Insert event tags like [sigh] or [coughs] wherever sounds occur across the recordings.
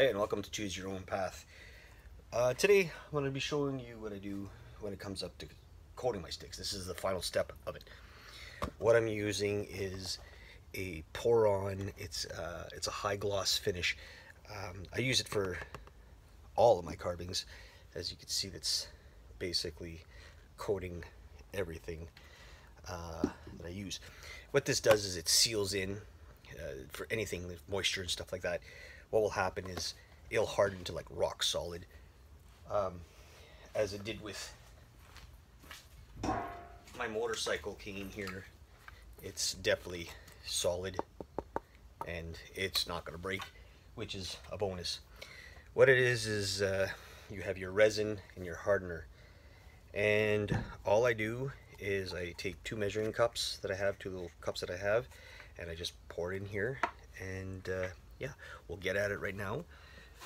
Hey, and welcome to Choose Your Own Path. Uh, today, I'm going to be showing you what I do when it comes up to coating my sticks. This is the final step of it. What I'm using is a pour-on. It's uh, it's a high gloss finish. Um, I use it for all of my carvings. As you can see, that's basically coating everything uh, that I use. What this does is it seals in uh, for anything, moisture and stuff like that what will happen is it'll harden to like rock solid um, as it did with my motorcycle cane here. It's definitely solid and it's not going to break which is a bonus. What it is is uh, you have your resin and your hardener. And all I do is I take two measuring cups that I have two little cups that I have and I just pour it in here and uh, yeah, we'll get at it right now.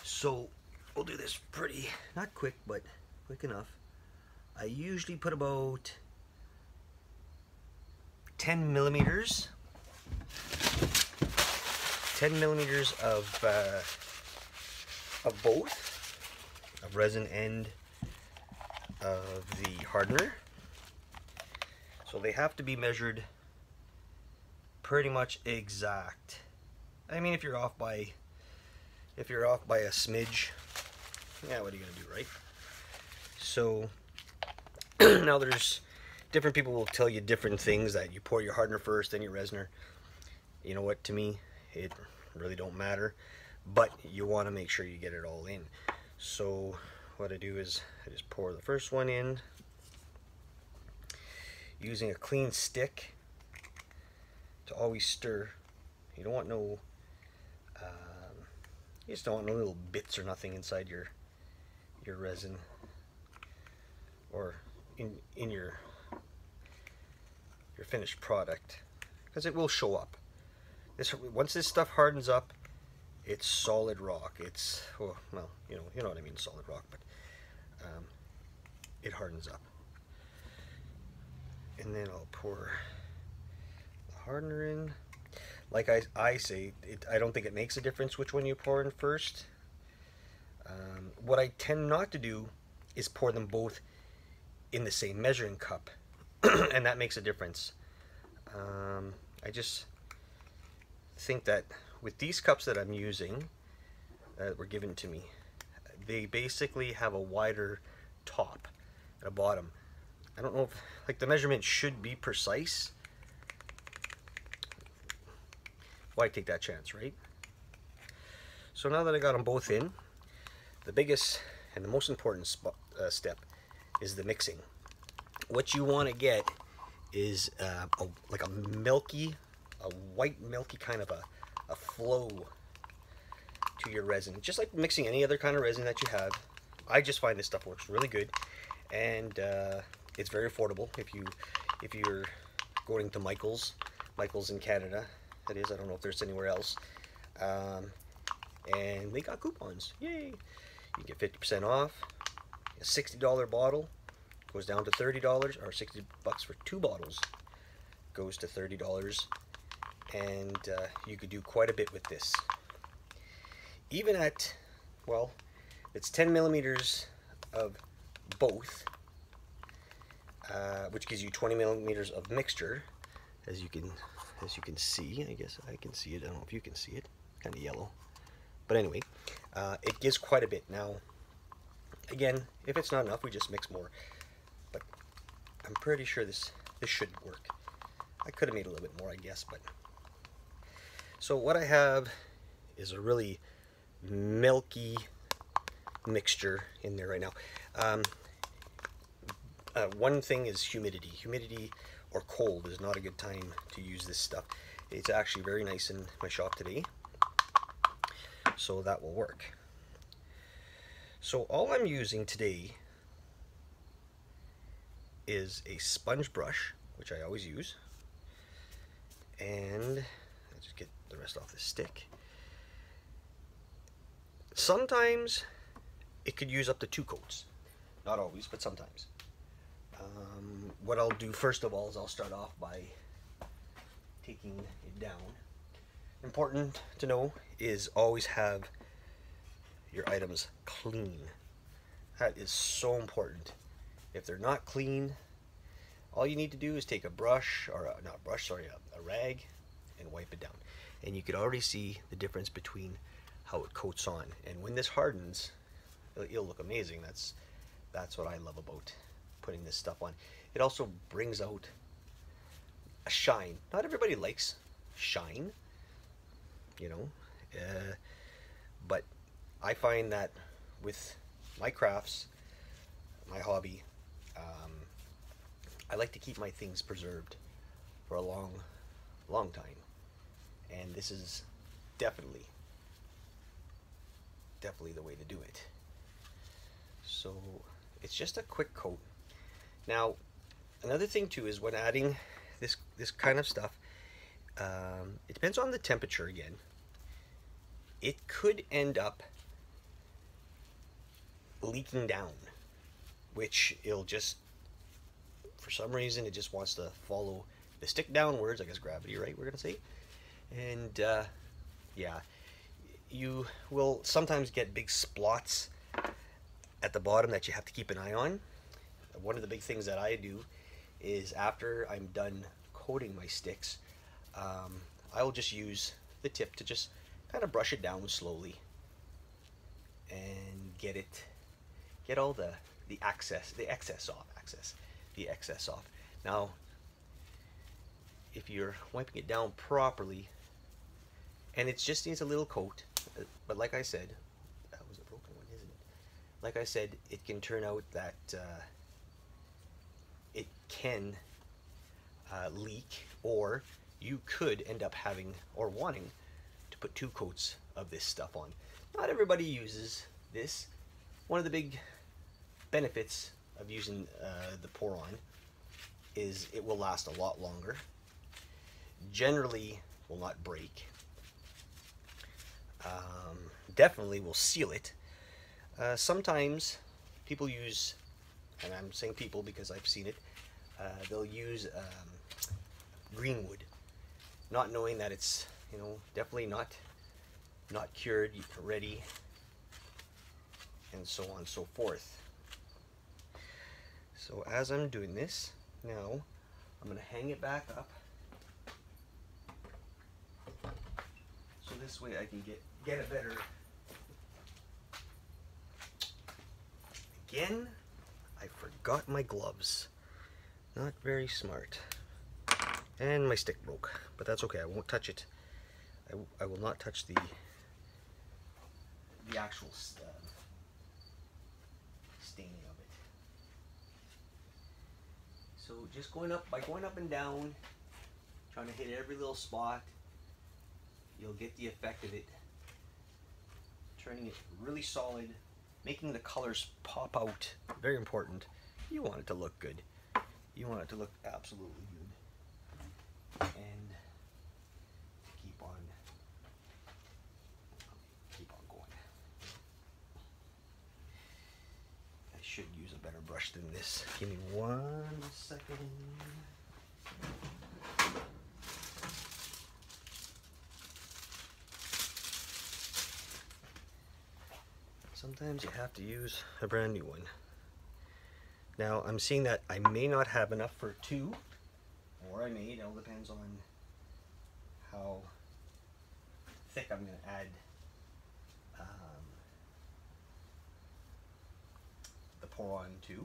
So we'll do this pretty, not quick, but quick enough. I usually put about 10 millimeters, 10 millimeters of, uh, of both, of resin and of the hardener. So they have to be measured pretty much exact. I mean, if you're off by, if you're off by a smidge, yeah, what are you gonna do, right? So [clears throat] now there's different people will tell you different things that you pour your hardener first, then your resiner. You know what? To me, it really don't matter, but you want to make sure you get it all in. So what I do is I just pour the first one in using a clean stick to always stir. You don't want no you just don't want little bits or nothing inside your your resin or in in your your finished product because it will show up. This once this stuff hardens up, it's solid rock. It's well, well you know you know what I mean, solid rock, but um, it hardens up. And then I'll pour the hardener in like I, I say, it, I don't think it makes a difference which one you pour in first. Um, what I tend not to do is pour them both in the same measuring cup, [clears throat] and that makes a difference. Um, I just think that with these cups that I'm using, that were given to me, they basically have a wider top and a bottom. I don't know if, like the measurement should be precise, why take that chance, right? So now that I got them both in, the biggest and the most important spot, uh, step is the mixing. What you want to get is uh, a, like a milky, a white milky kind of a, a flow to your resin. Just like mixing any other kind of resin that you have. I just find this stuff works really good and uh, it's very affordable if you if you're going to Michael's Michael's in Canada that is, I don't know if there's anywhere else. Um, and they got coupons. Yay! You get 50% off. A $60 bottle goes down to $30, or 60 bucks for two bottles goes to $30. And uh, you could do quite a bit with this. Even at, well, it's 10 millimeters of both, uh, which gives you 20 millimeters of mixture, as you can as you can see. I guess I can see it. I don't know if you can see it. Kind of yellow. But anyway, uh, it gives quite a bit. Now, again, if it's not enough, we just mix more. But I'm pretty sure this, this should work. I could have made a little bit more, I guess, but... So what I have is a really milky mixture in there right now. Um, uh, one thing is humidity. Humidity or cold is not a good time to use this stuff. It's actually very nice in my shop today. So that will work. So all I'm using today is a sponge brush, which I always use. And let's just get the rest off the stick. Sometimes it could use up to two coats. Not always, but sometimes. Um, what I'll do first of all is I'll start off by taking it down. Important to know is always have your items clean. That is so important. If they're not clean, all you need to do is take a brush, or a, not brush, sorry, a, a rag, and wipe it down. And you could already see the difference between how it coats on. And when this hardens, it'll, it'll look amazing. That's that's what I love about putting this stuff on. It also brings out a shine. Not everybody likes shine, you know, uh, but I find that with my crafts, my hobby, um, I like to keep my things preserved for a long, long time. And this is definitely, definitely the way to do it. So it's just a quick coat. Now, another thing too is when adding this this kind of stuff, um, it depends on the temperature again. It could end up leaking down, which it'll just, for some reason, it just wants to follow the stick downwards. I guess gravity, right? We're gonna say, and uh, yeah, you will sometimes get big splots at the bottom that you have to keep an eye on. One of the big things that I do is after I'm done coating my sticks, um, I will just use the tip to just kind of brush it down slowly and get it, get all the, the excess, the excess off, excess, the excess off. Now, if you're wiping it down properly, and it just needs a little coat, but like I said, that was a broken one, isn't it? Like I said, it can turn out that uh, it can uh, leak or you could end up having or wanting to put two coats of this stuff on. Not everybody uses this. One of the big benefits of using uh, the pour-on is it will last a lot longer. Generally will not break. Um, definitely will seal it. Uh, sometimes people use, and I'm saying people because I've seen it, uh, they'll use um, greenwood, not knowing that it's you know definitely not not cured, ready, and so on and so forth. So as I'm doing this now, I'm going to hang it back up. So this way I can get get a better. Again, forgot my gloves. Not very smart. And my stick broke, but that's okay. I won't touch it. I, I will not touch the the actual uh, staining of it. So just going up by going up and down, trying to hit every little spot, you'll get the effect of it. Turning it really solid, making the colors pop out. Very important. You want it to look good. You want it to look absolutely good. And keep on keep on going. I should use a better brush than this. Give me one second. Sometimes you have to use a brand new one now I'm seeing that I may not have enough for two, or I may, it all depends on how thick I'm going to add um, the pour on to.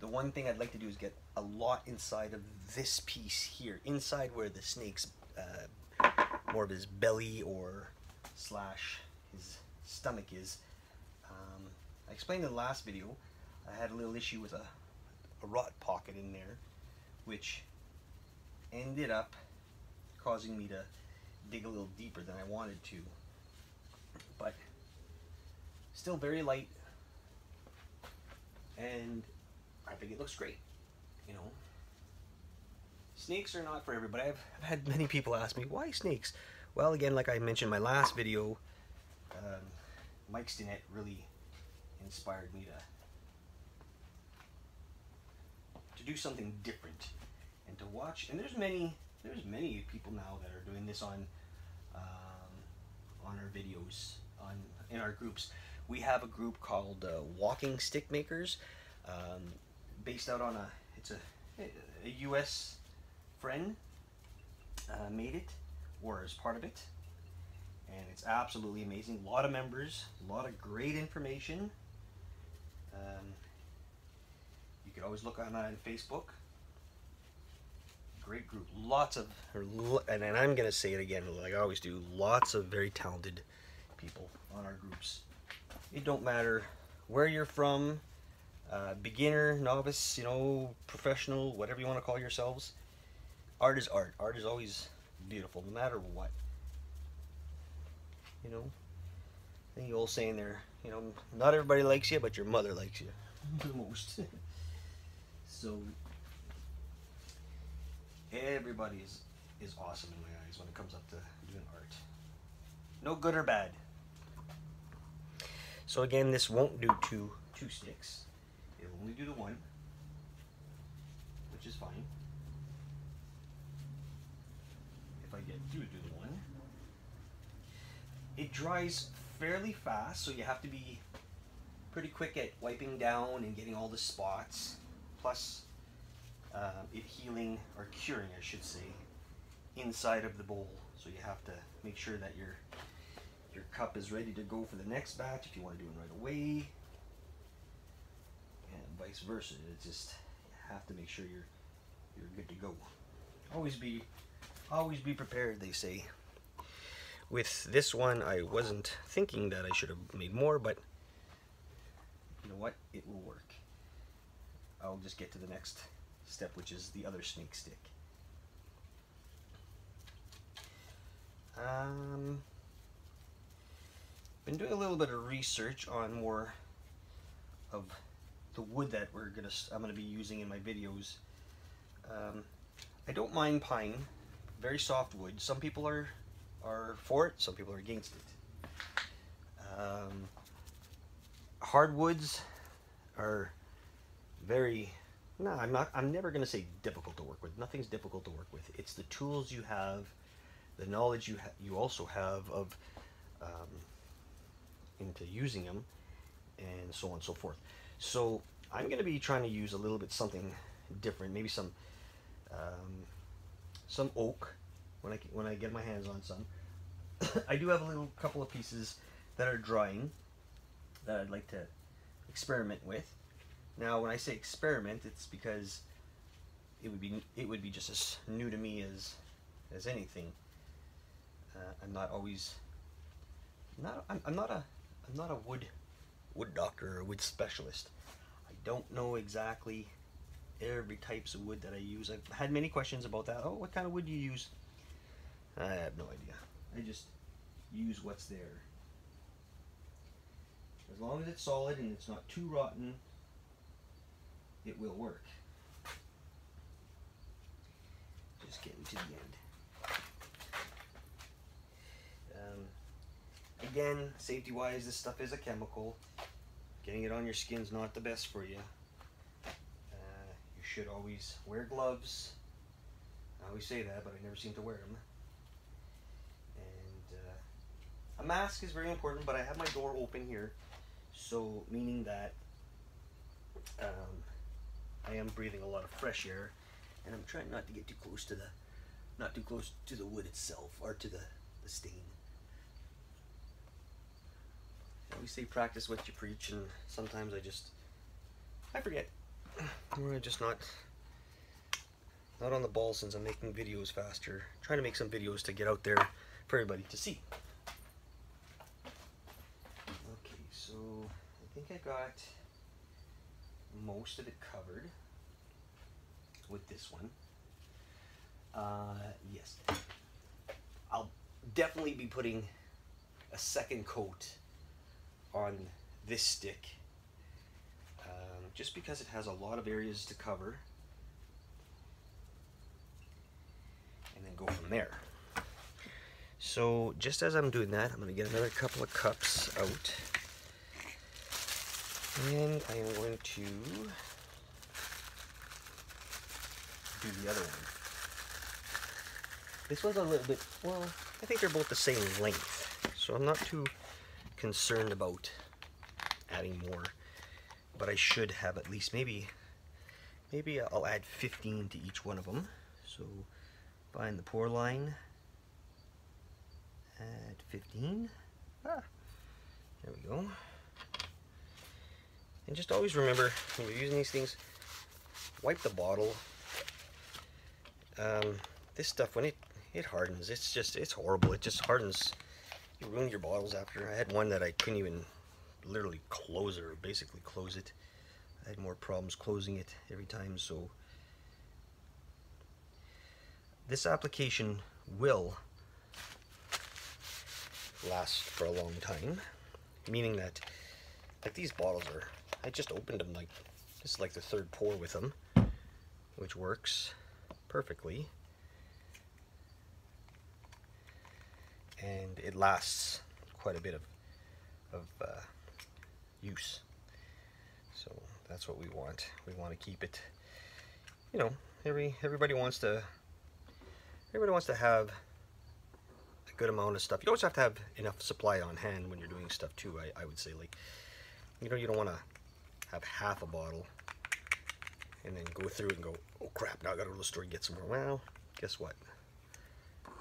The one thing I'd like to do is get a lot inside of this piece here, inside where the snake's uh, more of his belly or slash his stomach is. Um, I explained in the last video I had a little issue with a, a rot pocket in there, which ended up causing me to dig a little deeper than I wanted to. But still very light, and I think it looks great, you know. Snakes are not for everybody. I've, I've had many people ask me, why snakes? Well, again, like I mentioned in my last video, um, Mike Stinnett really inspired me to do something different and to watch. And there's many there's many people now that are doing this on um, on our videos on in our groups. We have a group called uh, Walking Stick Makers, um, based out on a it's a, a U.S. friend uh, made it or is part of it, and it's absolutely amazing. A lot of members, a lot of great information. Um, you could always look on on Facebook. Great group, lots of, and, and I'm gonna say it again, like I always do, lots of very talented people on our groups. It don't matter where you're from, uh, beginner, novice, you know, professional, whatever you want to call yourselves. Art is art. Art is always beautiful, no matter what. You know, the old saying there, you know, not everybody likes you, but your mother likes you the [laughs] most. [laughs] so everybody is is awesome in my eyes when it comes up to doing art. No good or bad. So again, this won't do two two sticks. It'll only do the one, which is fine. If I get do do the one, it dries fairly fast, so you have to be pretty quick at wiping down and getting all the spots. Plus, uh, it healing or curing, I should say, inside of the bowl. So you have to make sure that your your cup is ready to go for the next batch if you want to do it right away, and vice versa. It's just you have to make sure you're you're good to go. Always be always be prepared, they say. With this one, I wasn't thinking that I should have made more, but you know what? It will work. I'll just get to the next step, which is the other snake stick. Um, been doing a little bit of research on more of the wood that we're gonna I'm gonna be using in my videos. Um, I don't mind pine, very soft wood. Some people are are for it, some people are against it. Um, hardwoods are very no i'm not i'm never going to say difficult to work with. Nothing's difficult to work with. It's the tools you have the knowledge you ha you also have of um, into using them and so on and so forth. So i'm going to be trying to use a little bit something different maybe some um, some oak when i when i get my hands on some. [coughs] I do have a little couple of pieces that are drying that i'd like to experiment with now, when I say experiment, it's because it would be it would be just as new to me as as anything. Uh, I'm not always not I'm, I'm not a I'm not a wood wood doctor or wood specialist. I don't know exactly every types of wood that I use. I've had many questions about that. Oh, what kind of wood do you use? I have no idea. I just use what's there. As long as it's solid and it's not too rotten it will work. Just getting to the end. Um, again, safety wise, this stuff is a chemical. Getting it on your skin's not the best for you. Uh, you should always wear gloves. I always say that, but I never seem to wear them. And uh, a mask is very important, but I have my door open here, so meaning that um, I am breathing a lot of fresh air and I'm trying not to get too close to the not too close to the wood itself or to the, the stain. We say practice what you preach and sometimes I just I forget. Or I just not not on the ball since I'm making videos faster. trying to make some videos to get out there for everybody to see. Okay, so I think I got most of it covered with this one. Uh, yes, I'll definitely be putting a second coat on this stick um, just because it has a lot of areas to cover and then go from there. So just as I'm doing that, I'm going to get another couple of cups out. And I am going to do the other one. This one's a little bit, well, I think they're both the same length. So I'm not too concerned about adding more, but I should have at least maybe, maybe I'll add 15 to each one of them. So find the pour line, add 15. Ah, there we go. And just always remember when you're using these things, wipe the bottle. Um, this stuff when it it hardens, it's just it's horrible. It just hardens. You ruin your bottles after. I had one that I couldn't even literally close or basically close it. I had more problems closing it every time. So this application will last for a long time, meaning that like these bottles are I just opened them like this is like the third pour with them, which works perfectly. And it lasts quite a bit of, of uh, use. So that's what we want. We want to keep it, you know, every everybody wants to everybody wants to have a good amount of stuff. You always have to have enough supply on hand when you're doing stuff too, I, I would say. Like, you know, you don't want to have half a bottle and then go through and go, oh crap, now I gotta go to the store and get some more. Well, guess what?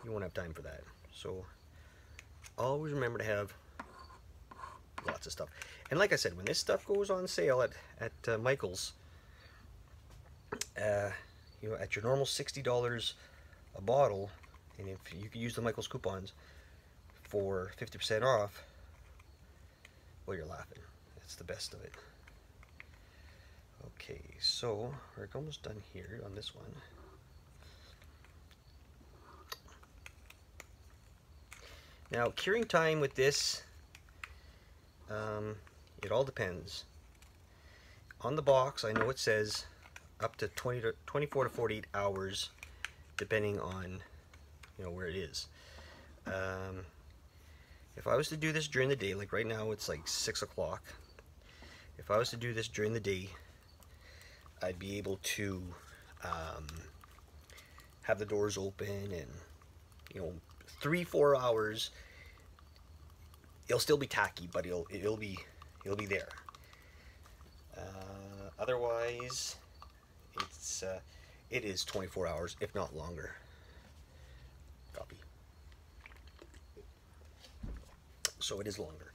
You won't have time for that. So always remember to have lots of stuff. And like I said, when this stuff goes on sale at, at uh, Michael's, uh, you know, at your normal $60 a bottle, and if you can use the Michael's coupons for 50% off, well, you're laughing. That's the best of it. Okay, so we're almost done here on this one. Now, curing time with this, um, it all depends. On the box, I know it says up to 20 to 24 to 48 hours, depending on you know where it is. Um, if I was to do this during the day, like right now it's like six o'clock. If I was to do this during the day, I'd be able to um, have the doors open and you know three four hours it'll still be tacky but it'll it'll be it'll be there. Uh, otherwise it's uh, it is 24 hours if not longer. Copy. So it is longer.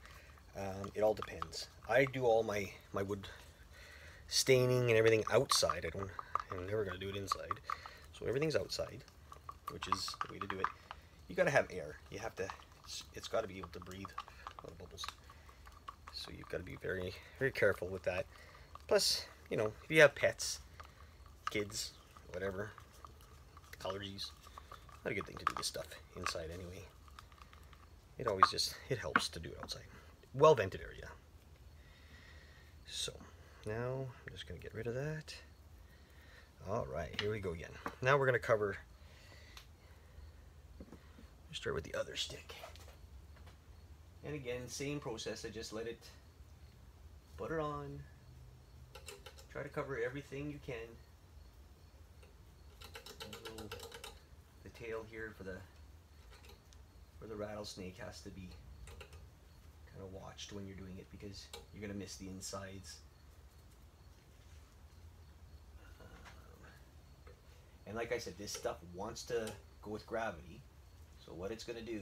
Um, it all depends. I do all my my wood staining and everything outside. I don't, I'm never going to do it inside. So everything's outside, which is the way to do it. You got to have air. You have to, it's, it's got to be able to breathe bubbles. So you've got to be very, very careful with that. Plus, you know, if you have pets, kids, whatever, allergies, not a good thing to do this stuff inside anyway. It always just, it helps to do it outside. Well vented area. So, now I'm just going to get rid of that. All right, here we go again. Now we're going to cover, start with the other stick. And again, same process, I just let it, it on, try to cover everything you can. Little, the tail here for the, for the rattlesnake has to be kind of watched when you're doing it because you're going to miss the insides And like I said, this stuff wants to go with gravity. So what it's going to do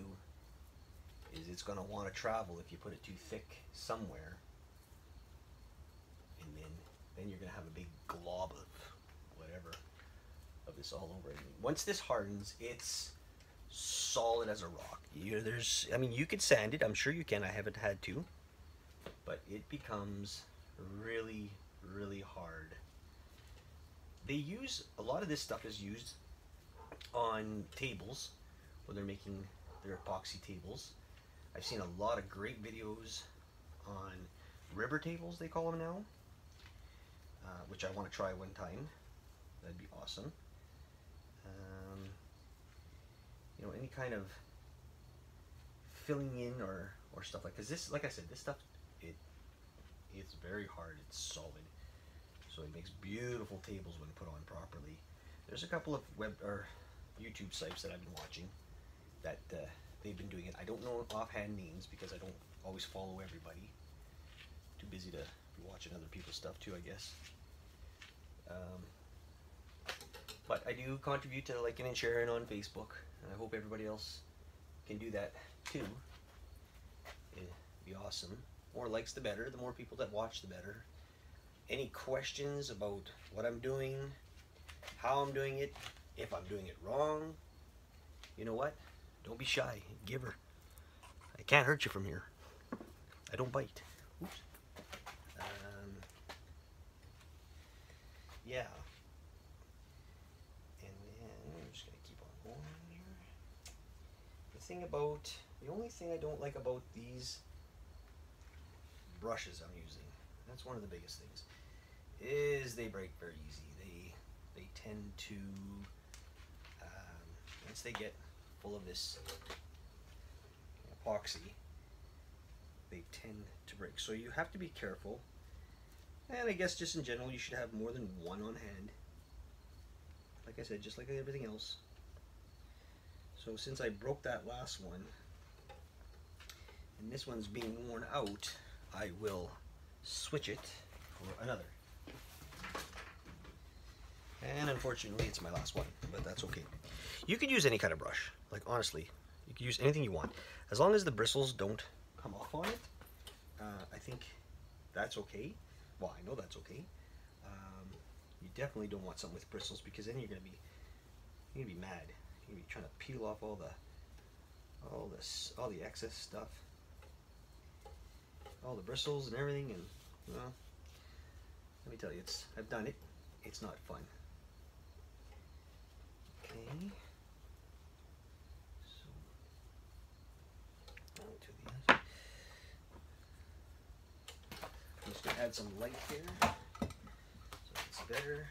is it's going to want to travel if you put it too thick somewhere. And then, then you're going to have a big glob of whatever of this all over. Once this hardens, it's solid as a rock. You, there's, I mean, you could sand it. I'm sure you can. I haven't had to. But it becomes really, really hard they use a lot of this stuff is used on tables when they're making their epoxy tables. I've seen a lot of great videos on river tables, they call them now, uh, which I want to try one time. That'd be awesome. Um, you know, any kind of filling in or, or stuff like, because this, like I said, this stuff, it it's very hard, it's solid. So it makes beautiful tables when put on properly. There's a couple of web or YouTube sites that I've been watching that uh, they've been doing it. I don't know offhand names because I don't always follow everybody. Too busy to be watching other people's stuff too, I guess. Um, but I do contribute to liking and sharing on Facebook, and I hope everybody else can do that too. It'd be awesome. More likes, the better. The more people that watch, the better. Any questions about what I'm doing, how I'm doing it, if I'm doing it wrong, you know what? Don't be shy. Give her. I can't hurt you from here. I don't bite. Oops. Um, yeah. And then I'm just gonna keep on going here. The thing about the only thing I don't like about these brushes I'm using, that's one of the biggest things, is they break very easy. They they tend to um, once they get full of this epoxy, they tend to break. So you have to be careful. And I guess just in general, you should have more than one on hand. Like I said, just like everything else. So since I broke that last one, and this one's being worn out, I will switch it for another. And unfortunately, it's my last one, but that's okay. You could use any kind of brush. Like, honestly, you could use anything you want. As long as the bristles don't come off on it, uh, I think that's okay. Well, I know that's okay. Um, you definitely don't want something with bristles because then you're gonna be you're gonna be mad. You're gonna be trying to peel off all the all this all the excess stuff, all the bristles and everything, and well, let me tell you, it's I've done it. It's not fun. Okay. So to the. I'm just gonna add some light here so it's better.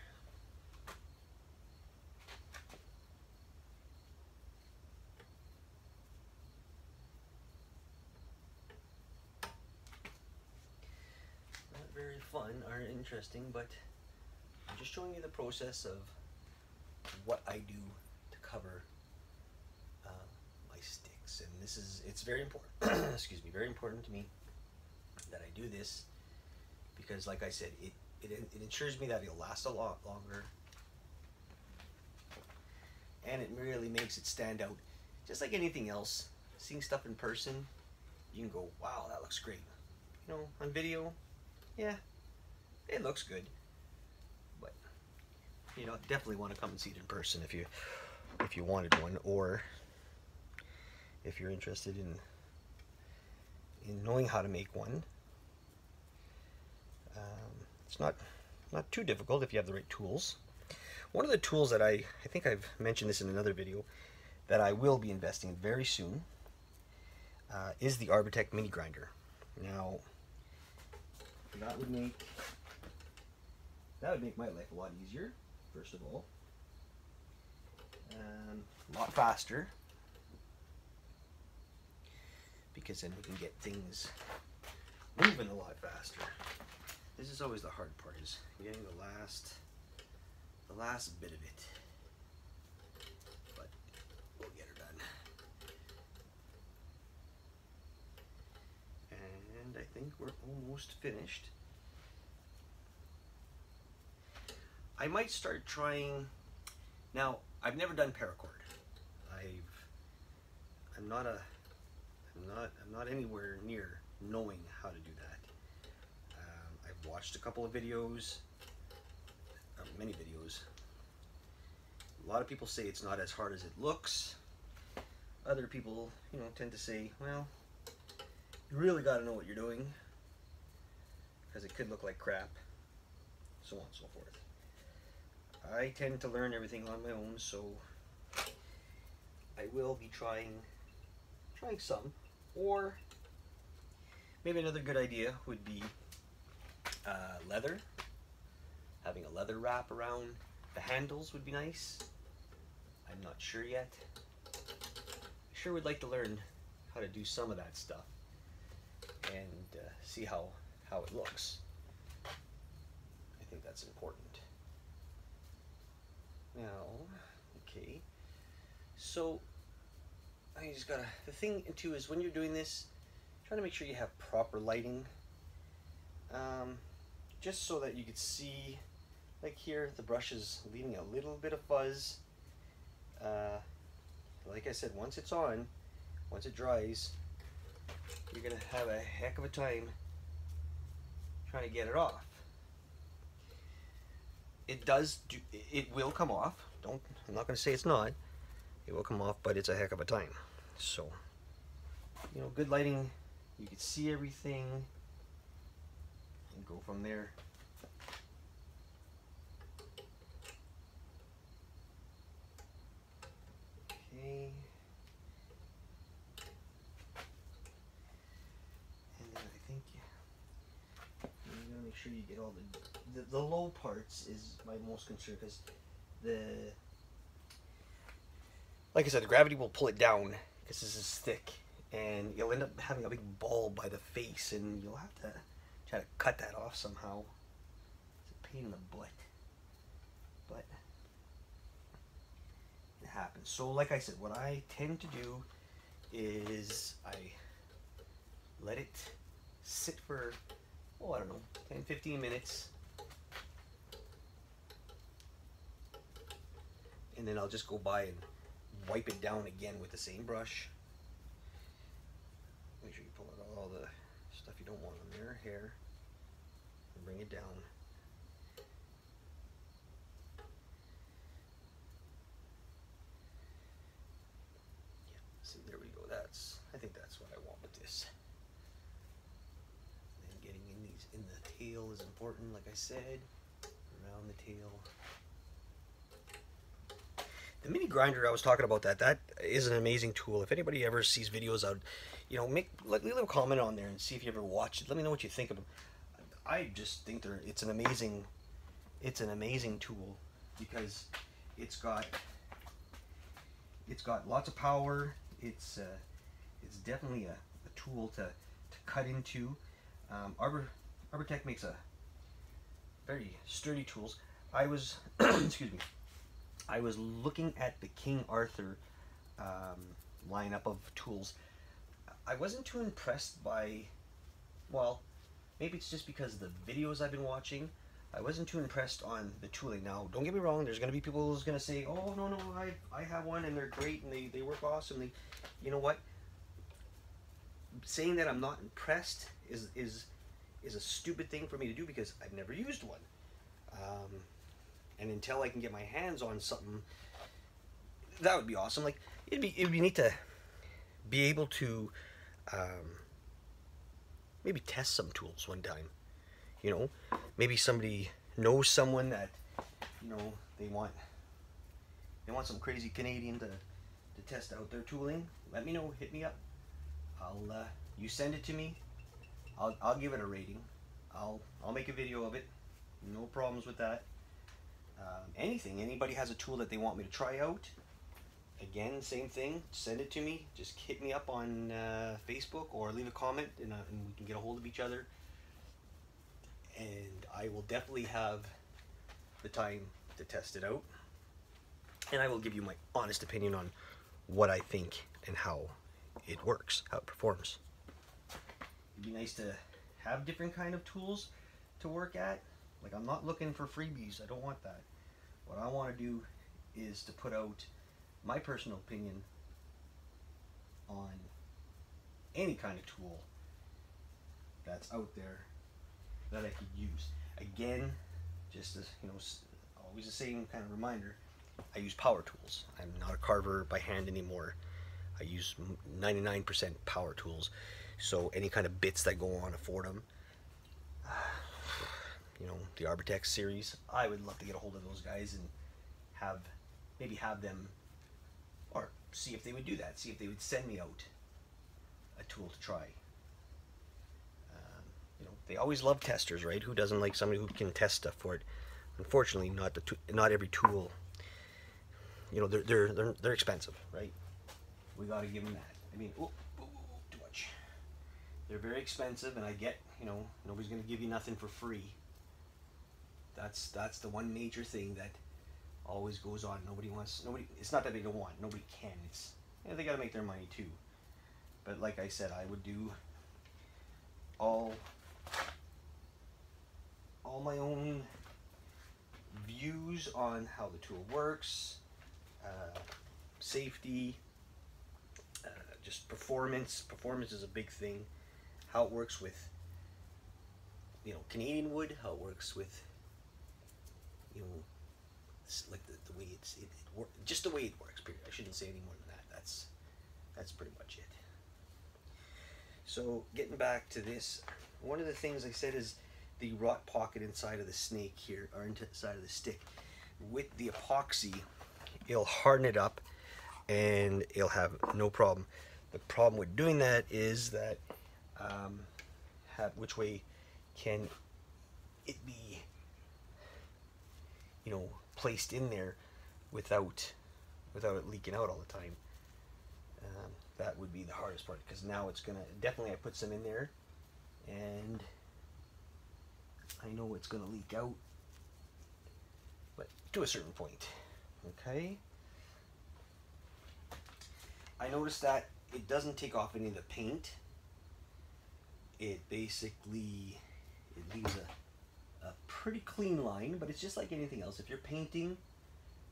Not very fun or interesting, but I'm just showing you the process of what I do to cover uh, my sticks, and this is it's very important. [clears throat] excuse me, very important to me that I do this because, like I said, it it it ensures me that it'll last a lot longer, and it really makes it stand out. Just like anything else, seeing stuff in person, you can go, "Wow, that looks great." You know, on video, yeah, it looks good you know definitely want to come and see it in person if you if you wanted one or if you're interested in in knowing how to make one. Um, it's not not too difficult if you have the right tools. One of the tools that I I think I've mentioned this in another video that I will be investing in very soon uh, is the Arbortech mini grinder. Now that would make that would make my life a lot easier, first of all. And a lot faster. Because then we can get things moving a lot faster. This is always the hard part is getting the last the last bit of it. But we'll get her done. And I think we're almost finished. I might start trying. Now, I've never done paracord. I've. I'm not a. I'm not. I'm not anywhere near knowing how to do that. Um, I've watched a couple of videos, uh, many videos. A lot of people say it's not as hard as it looks. Other people, you know, tend to say, well, you really got to know what you're doing because it could look like crap, so on and so forth. I tend to learn everything on my own, so I will be trying trying some. Or maybe another good idea would be uh, leather. Having a leather wrap around the handles would be nice. I'm not sure yet. I sure would like to learn how to do some of that stuff and uh, see how, how it looks. I think that's important. Now, okay. So I just gotta. The thing too is when you're doing this, trying to make sure you have proper lighting. Um, just so that you can see, like here, the brush is leaving a little bit of fuzz. Uh, like I said, once it's on, once it dries, you're gonna have a heck of a time trying to get it off. It does do, it will come off. Don't, I'm not gonna say it's not. It will come off, but it's a heck of a time. So, you know, good lighting, you can see everything and go from there. Okay. And then I think you, gotta make sure you get all the, the, the low parts is my most concern because the, like I said, the gravity will pull it down because this is thick and you'll end up having a big ball by the face and you'll have to try to cut that off somehow. It's a pain in the butt. But it happens. So like I said, what I tend to do is I let it sit for, oh, I don't know, 10, 15 minutes. And then I'll just go by and wipe it down again with the same brush. Make sure you pull out all the stuff you don't want on there, hair, and bring it down. Yeah, see, there we go. That's, I think that's what I want with this. And getting in these, in the tail is important, like I said, around the tail. The mini grinder, I was talking about that. That is an amazing tool. If anybody ever sees videos out, you know, make let, leave a comment on there and see if you ever watch it. Let me know what you think of them. I just think they're it's an amazing, it's an amazing tool because it's got it's got lots of power. It's uh, it's definitely a, a tool to, to cut into. Um, Arbor Arbortech makes a very sturdy tools. I was [clears throat] excuse me. I was looking at the King Arthur um, lineup of tools. I wasn't too impressed by, well, maybe it's just because of the videos I've been watching. I wasn't too impressed on the tooling. Now, don't get me wrong. There's going to be people who's going to say, "Oh, no, no, I, I have one and they're great and they, they work awesome." They, you know what? Saying that I'm not impressed is is is a stupid thing for me to do because I've never used one. Um, and until I can get my hands on something, that would be awesome. Like it'd be it'd be neat to be able to um, maybe test some tools one time. You know, maybe somebody knows someone that you know they want they want some crazy Canadian to to test out their tooling. Let me know. Hit me up. I'll uh, you send it to me. I'll I'll give it a rating. I'll I'll make a video of it. No problems with that um, anything. Anybody has a tool that they want me to try out, again, same thing. Send it to me. Just hit me up on uh, Facebook or leave a comment and, uh, and we can get a hold of each other. And I will definitely have the time to test it out. And I will give you my honest opinion on what I think and how it works, how it performs. It'd be nice to have different kind of tools to work at. Like I'm not looking for freebies. I don't want that. What I want to do is to put out my personal opinion on any kind of tool that's out there that I could use. Again, just as you know, always the same kind of reminder. I use power tools. I'm not a carver by hand anymore. I use 99% power tools. So any kind of bits that go on a Foredom, you know, the Arbortech series. I would love to get a hold of those guys and have maybe have them or see if they would do that. See if they would send me out a tool to try. Um, you know, they always love testers, right? Who doesn't like somebody who can test stuff for it? Unfortunately, not the not every tool. You know, they're they're they're, they're expensive, right? We got to give them that. I mean, oh, oh, too much. They're very expensive, and I get, you know, nobody's going to give you nothing for free. That's that's the one major thing that always goes on. Nobody wants nobody. It's not that they don't want. Nobody can. It's you know, they got to make their money too. But like I said, I would do all all my own views on how the tool works, uh, safety, uh, just performance. Performance is a big thing. How it works with you know Canadian wood, how it works with you know like the, the way it's it, it wor- just the way it works. Period. I shouldn't say any more than that. That's that's pretty much it. So getting back to this, one of the things I said is the rot pocket inside of the snake here, or inside of the stick. With the epoxy, it'll harden it up and it'll have no problem. The problem with doing that is that um, have, which way can it be, you know, placed in there without without it leaking out all the time? Um, that would be the hardest part because now it's gonna definitely I put some in there and I know it's gonna leak out but to a certain point okay I noticed that it doesn't take off any of the paint it basically it leaves a, a pretty clean line but it's just like anything else if you're painting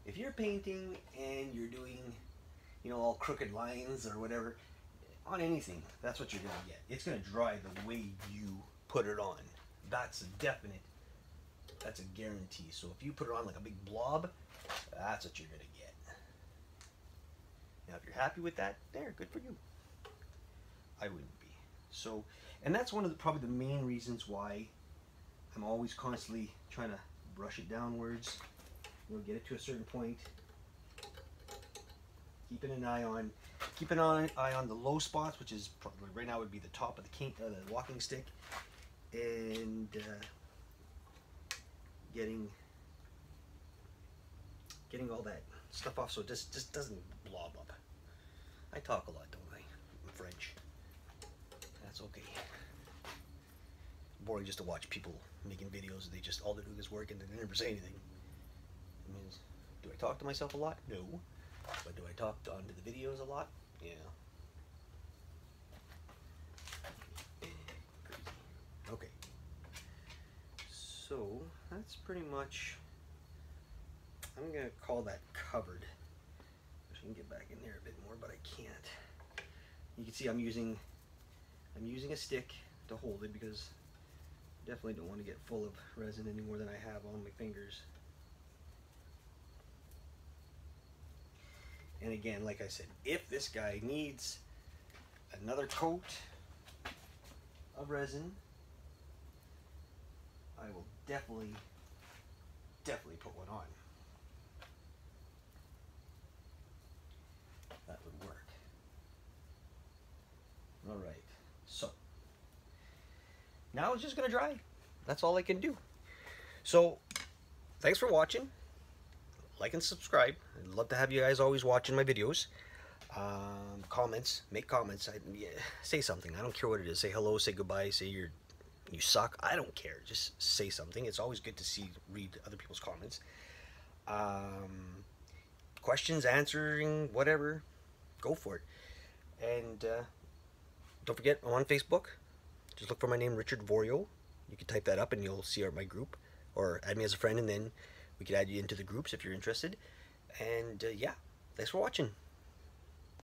if you're painting and you're doing you know, all crooked lines or whatever on anything, that's what you're gonna get. It's gonna dry the way you put it on. That's a definite. That's a guarantee. So if you put it on like a big blob, that's what you're gonna get. Now, if you're happy with that, there, good for you. I wouldn't be. So, and that's one of the probably the main reasons why I'm always constantly trying to brush it downwards. You know, get it to a certain point keeping an eye on keeping an eye on the low spots, which is probably right now would be the top of the, king, uh, the walking stick, and uh, getting getting all that stuff off so it just just doesn't blob up. I talk a lot, don't I? I'm French. That's okay. Boring just to watch people making videos. They just all they do is work and they never say anything. I mean, do I talk to myself a lot? No. But do I talk onto the videos a lot? Yeah. Okay. So that's pretty much. I'm gonna call that covered. I can get back in there a bit more, but I can't. You can see I'm using I'm using a stick to hold it because definitely don't want to get full of resin any more than I have on my fingers. And again, like I said, if this guy needs another coat of resin, I will definitely, definitely put one on. That would work. All right, now it's just gonna dry. That's all I can do. So, thanks for watching like and subscribe. I'd love to have you guys always watching my videos. Um, comments, make comments. I, yeah, say something. I don't care what it is. Say hello, say goodbye, say you're you suck. I don't care. Just say something. It's always good to see read other people's comments. Um, questions, answering, whatever. Go for it. And uh, don't forget, I'm on Facebook. Just look for my name, Richard Vorio. You can type that up and you'll see my group. Or add me as a friend and then we could add you into the groups if you're interested. And uh, yeah, thanks for watching.